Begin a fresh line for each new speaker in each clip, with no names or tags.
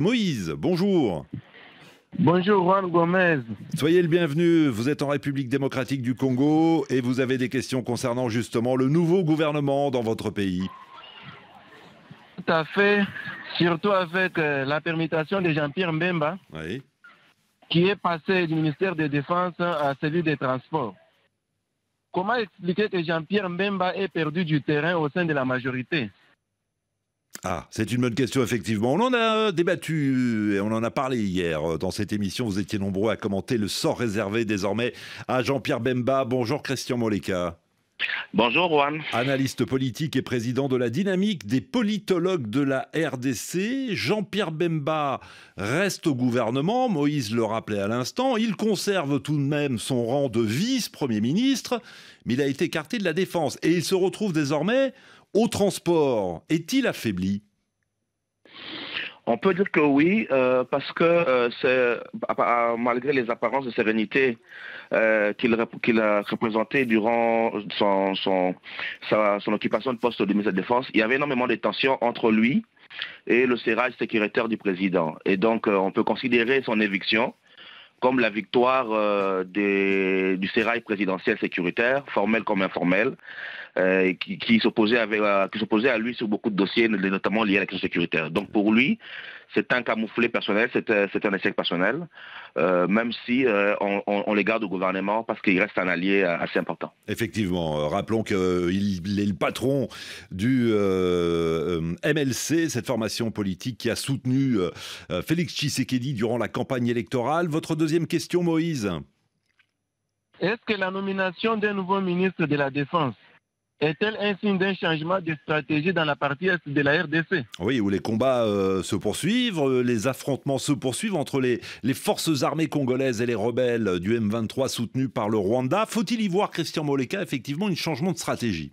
Moïse, bonjour.
Bonjour Juan Gomez.
Soyez le bienvenu, vous êtes en République démocratique du Congo et vous avez des questions concernant justement le nouveau gouvernement dans votre pays.
Tout à fait, surtout avec euh, la permutation de Jean-Pierre Mbemba, qui est passé du ministère de Défense à celui des Transports. Comment expliquer que Jean-Pierre Mbemba ait perdu du terrain au sein de la majorité?
Ah, c'est une bonne question, effectivement. On en a débattu et on en a parlé hier euh, dans cette émission. Vous étiez nombreux à commenter le sort réservé désormais à Jean-Pierre Bemba. Bonjour Christian Moleka.
Bonjour Juan.
Analyste politique et président de la dynamique des politologues de la RDC, Jean-Pierre Bemba reste au gouvernement, Moïse le rappelait à l'instant, il conserve tout de même son rang de vice-premier ministre, mais il a été écarté de la défense. Et il se retrouve désormais au transport. Est-il affaibli?
On peut dire que oui, euh, parce que euh, malgré les apparences de sérénité euh, qu'il a représentées durant son, son, occupation de poste de ministre de la Défense, il y avait énormément de tensions entre lui et le serrage sécuritaire du président. Et donc, on peut considérer son éviction comme la victoire du sérail présidentiel sécuritaire, formel comme informel, euh, qui, qui s'opposait euh, à lui sur beaucoup de dossiers, notamment liés à la question sécuritaire. Donc pour lui, c'est un camouflet personnel, c'est euh, un échec personnel, même si on, les garde au gouvernement parce qu'il reste un allié assez important.
Effectivement, rappelons qu'il est le patron du MLC, cette formation politique qui a soutenu Félix Tshisekedi durant la campagne électorale. Votre deuxième question, Moïse?
Est-ce que la nomination d'un nouveau ministre de la Défense est-elle un signe d'un changement de stratégie dans la partie est de la RDC
Oui, où les combats euh, se poursuivent, euh, les affrontements se poursuivent entre les, forces armées congolaises et les rebelles du M23 soutenus par le Rwanda. Faut-il y voir, Christian Moleka, effectivement, un changement de stratégie?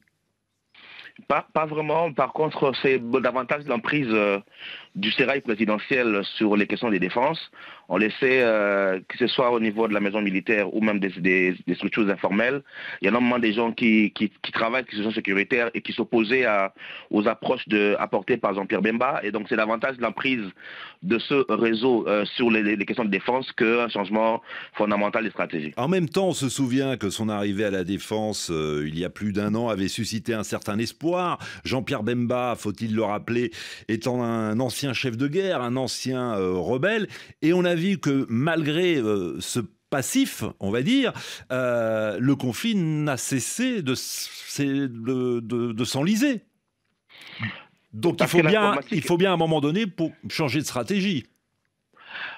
Pas, vraiment. Par contre, c'est davantage l'emprise euh, du sérail présidentiel sur les questions des défenses. On laissait, euh, que ce soit au niveau de la maison militaire ou même des, structures informelles, il y a énormément de gens qui, qui, travaillent, qui sont sécuritaires et qui s'opposaient aux approches apportées par Jean-Pierre Bemba. Et donc, c'est davantage l'emprise de ce réseau euh, sur les, questions de défense qu'un changement fondamental des stratégies.
En même temps, on se souvient que son arrivée à la défense, il y a plus d'un an, avait suscité un certain espoir. Jean-Pierre Bemba, faut-il le rappeler, étant un ancien chef de guerre, un ancien euh, rebelle, et on a vu que malgré euh, ce passif, on va dire, euh, le conflit n'a cessé de, de s'enliser. Donc il faut, bien, il faut bien à un moment donné pour changer de stratégie.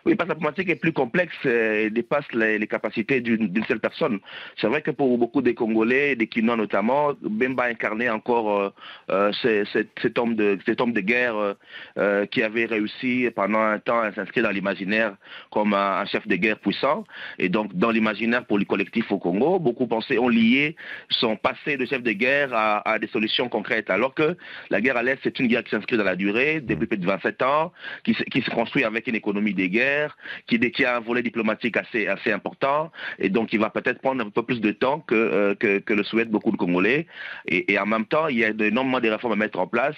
Oui, parce que la diplomatique est plus complexe et dépasse les, capacités d'une seule personne. C'est vrai que pour beaucoup des Congolais, des Kinois notamment, Bemba incarnait encore euh, euh, cet, homme de, guerre euh, qui avait réussi pendant un temps à s'inscrire dans l'imaginaire comme un, chef de guerre puissant. Et donc, dans l'imaginaire pour le collectif au Congo, beaucoup pensaient, ont lié son passé de chef de guerre à, des solutions concrètes. Alors que la guerre à l'Est, c'est une guerre qui s'inscrit dans la durée, plus de 27 ans, qui, qui se construit avec une économie des guerres qui détient un volet diplomatique assez, assez important, et donc il va peut-être prendre un peu plus de temps que, euh, que, le souhaitent beaucoup de Congolais. Et, en même temps, il y a énormément de réformes à mettre en place.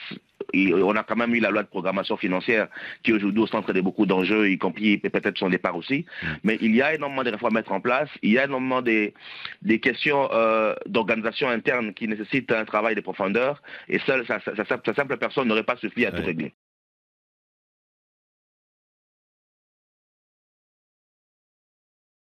Et on a quand même eu la loi de programmation financière qui aujourd'hui au centre de beaucoup d'enjeux, y compris peut-être son départ aussi. Mm. Mais il y a énormément de réformes à mettre en place. Il y a énormément des, des questions euh, d'organisation interne qui nécessitent un travail de profondeur. Et seule, sa, simple personne n'aurait pas suffi à tout régler.